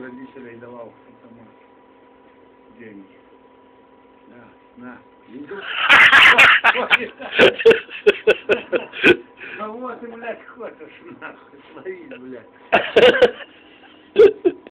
родителей давал этому деньги. На, на. ну вот и блядь, хочешь, нахуй, свои, блядь.